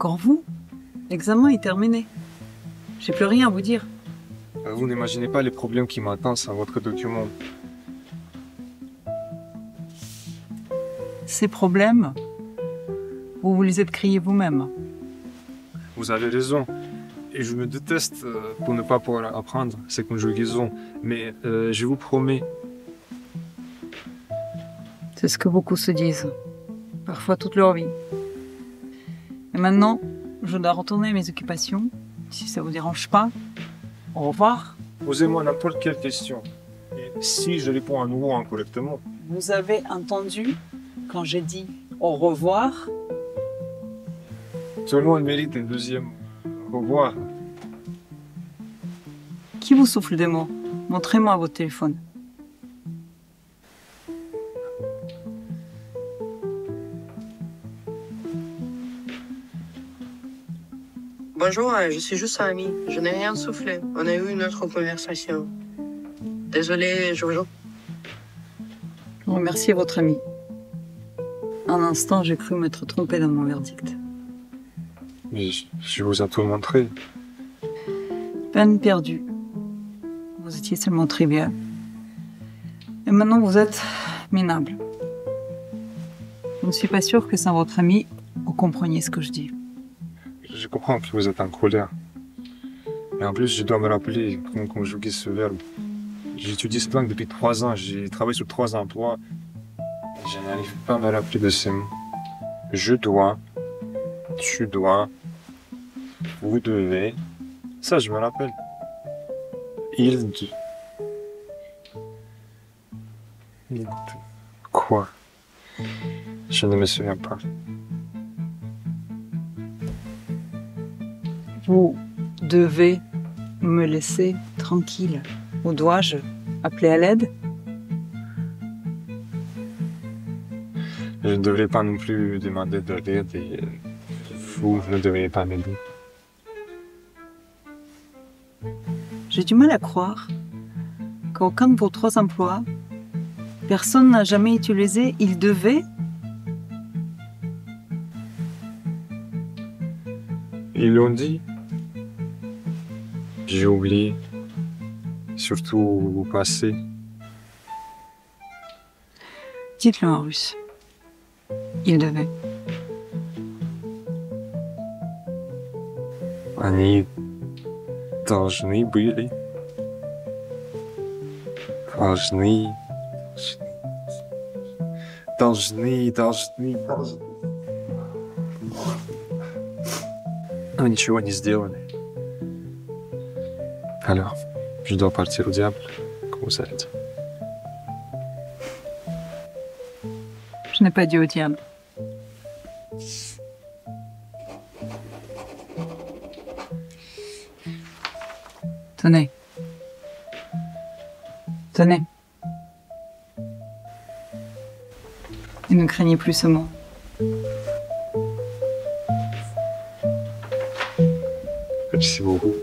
Encore vous L'examen est terminé. J'ai plus rien à vous dire. Euh, Vous n'imaginez pas les problèmes qui m'attendent sans votre document. Ces problèmes, vous vous les êtes créés vous-même. Vous avez raison. Et je me déteste euh, pour ne pas pouvoir apprendre ces conjugaisons. Mais euh, je vous promets, C'est ce que beaucoup se disent. Parfois toute leur vie. Et maintenant, je dois retourner à mes occupations. Si ça vous dérange pas, au revoir. posez-moi n'importe quelle question. Et si je réponds à nouveau incorrectement, Vous avez entendu quand j'ai dit au revoir? Tout le monde mérite un deuxième au revoir. Qui vous souffle des mots? Montrez-moi votre téléphone. Bonjour, euh, je suis juste un ami. Je n'ai rien soufflé. On a eu une autre conversation. Désolé, Jojo. Remerciez votre ami. Un instant, j'ai cru m'être trompé dans mon verdict. Mais je, je vous ai tout montré. Peine perdue. Vous étiez seulement trivial. Et maintenant, vous êtes minable. Je ne suis pas sûre que sans votre ami, vous compreniez ce que je dis. Je comprends que vous êtes en colère. Et en plus, je dois me rappeler comment conjuguer ce verbe. J'étudie cette langue depuis trois ans. J'ai travaillé sur trois emplois. Je n'arrive pas à me rappeler de ces mots. Je dois. Tu dois. Vous devez. Ça, je me rappelle. Il. de- Il. de- Quoi? Je ne me souviens pas. Vous devez me laisser tranquille. Ou dois-je appeler à l'aide? Je ne devrais pas non plus demander de l'aide et euh, vous ne devriez pas m'aider. J'ai du mal à croire qu'aucun de vos trois emplois, personne n'a jamais utilisé il devait Ils l'ont dit. J'ai oublié. Surtout au passé. Dites-le en russe. Il devait. Они должны были. Должны. Должны, должны, должны. Но ничего не сделали. Alors, je dois partir au diable, comme vous savez. Je n'ai pas dit au diable. Tenez. Tenez. Et ne craignez plus ce mot. Merci beaucoup.